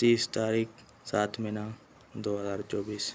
तीस तारीख सात महीना दो हज़ार चौबीस।